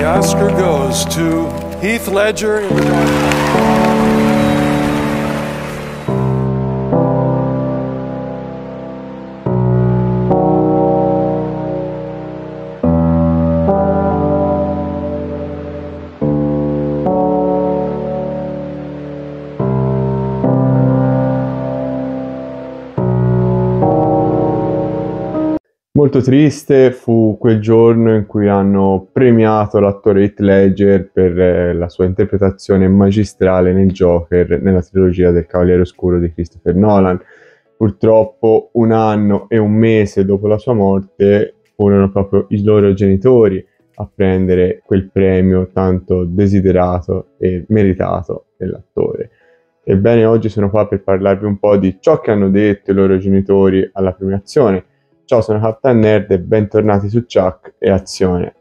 The Oscar goes to Heath Ledger Molto triste fu quel giorno in cui hanno premiato l'attore Heath Ledger per eh, la sua interpretazione magistrale nel Joker nella trilogia del Cavaliere Oscuro di Christopher Nolan. Purtroppo un anno e un mese dopo la sua morte furono proprio i loro genitori a prendere quel premio tanto desiderato e meritato dell'attore. Ebbene, oggi sono qua per parlarvi un po' di ciò che hanno detto i loro genitori alla premiazione Ciao, sono Captain Nerd e bentornati su Chuck e Azione.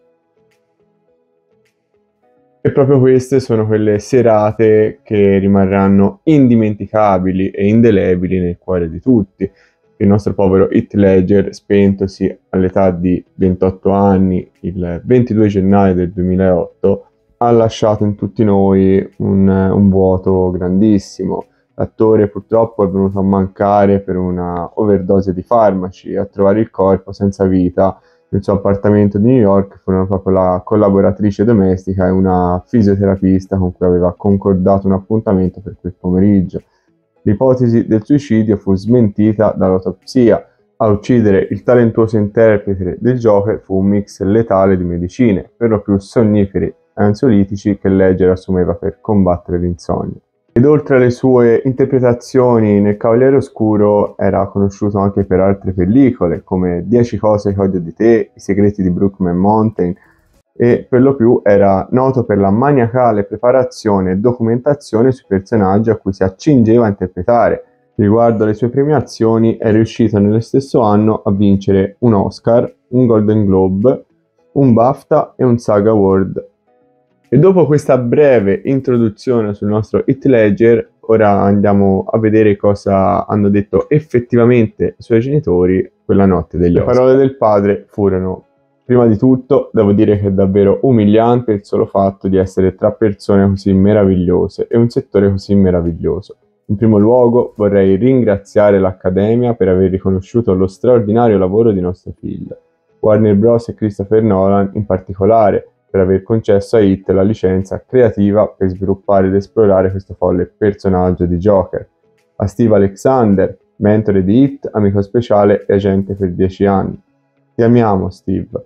E proprio queste sono quelle serate che rimarranno indimenticabili e indelebili nel cuore di tutti. Il nostro povero Heath Ledger, spentosi all'età di 28 anni il 22 gennaio del 2008, ha lasciato in tutti noi un, un vuoto grandissimo L'attore purtroppo è venuto a mancare per una overdose di farmaci a trovare il corpo senza vita nel suo appartamento di New York furono proprio la collaboratrice domestica e una fisioterapista con cui aveva concordato un appuntamento per quel pomeriggio. L'ipotesi del suicidio fu smentita dall'autopsia. A uccidere il talentuoso interprete del Joker fu un mix letale di medicine, per lo più sonniferi e ansiolitici che Ledger assumeva per combattere l'insonnia. Ed oltre alle sue interpretazioni nel Cavaliere Oscuro era conosciuto anche per altre pellicole come Dieci cose che odio di te, I segreti di Brookman Mountain e per lo più era noto per la maniacale preparazione e documentazione sui personaggi a cui si accingeva a interpretare. Riguardo alle sue premiazioni è riuscito nello stesso anno a vincere un Oscar, un Golden Globe, un BAFTA e un SAG Award e dopo questa breve introduzione sul nostro Hit Ledger, ora andiamo a vedere cosa hanno detto effettivamente i suoi genitori quella notte degli Le parole del padre furono Prima di tutto, devo dire che è davvero umiliante il solo fatto di essere tra persone così meravigliose e un settore così meraviglioso. In primo luogo vorrei ringraziare l'Accademia per aver riconosciuto lo straordinario lavoro di nostro figlio. Warner Bros. e Christopher Nolan in particolare per aver concesso a Hit la licenza creativa per sviluppare ed esplorare questo folle personaggio di Joker. A Steve Alexander, mentore di Hit, amico speciale e agente per 10 anni. Ti amiamo, Steve.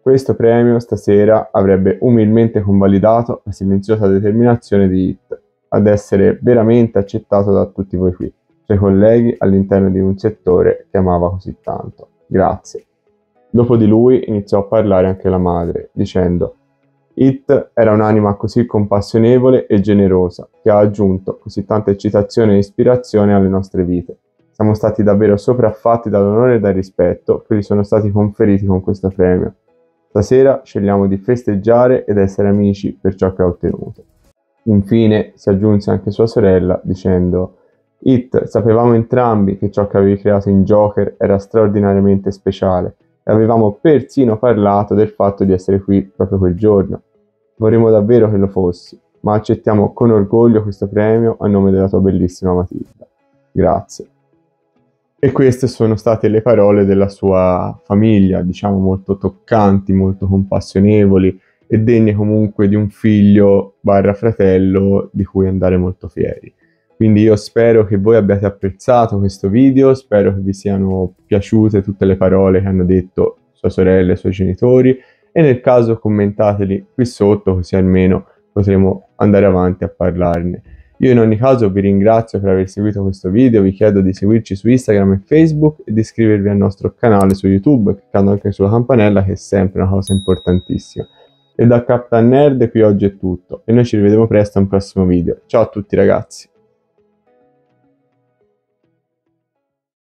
Questo premio stasera avrebbe umilmente convalidato la silenziosa determinazione di Hit ad essere veramente accettato da tutti voi qui, suoi colleghi all'interno di un settore che amava così tanto. Grazie. Dopo di lui iniziò a parlare anche la madre, dicendo It era un'anima così compassionevole e generosa che ha aggiunto così tanta eccitazione e ispirazione alle nostre vite. Siamo stati davvero sopraffatti dall'onore e dal rispetto che gli sono stati conferiti con questo premio. Stasera scegliamo di festeggiare ed essere amici per ciò che ha ottenuto. Infine si aggiunse anche sua sorella dicendo It, sapevamo entrambi che ciò che avevi creato in Joker era straordinariamente speciale e avevamo persino parlato del fatto di essere qui proprio quel giorno. Vorremmo davvero che lo fossi, ma accettiamo con orgoglio questo premio a nome della tua bellissima Matilda. Grazie. E queste sono state le parole della sua famiglia, diciamo molto toccanti, molto compassionevoli e degne comunque di un figlio barra fratello di cui andare molto fieri. Quindi io spero che voi abbiate apprezzato questo video, spero che vi siano piaciute tutte le parole che hanno detto sua sorella e i suoi genitori e nel caso commentateli qui sotto così almeno potremo andare avanti a parlarne. Io in ogni caso vi ringrazio per aver seguito questo video, vi chiedo di seguirci su Instagram e Facebook e di iscrivervi al nostro canale su YouTube cliccando anche sulla campanella che è sempre una cosa importantissima. E da Captain Nerd qui oggi è tutto e noi ci rivedremo presto a un prossimo video. Ciao a tutti ragazzi!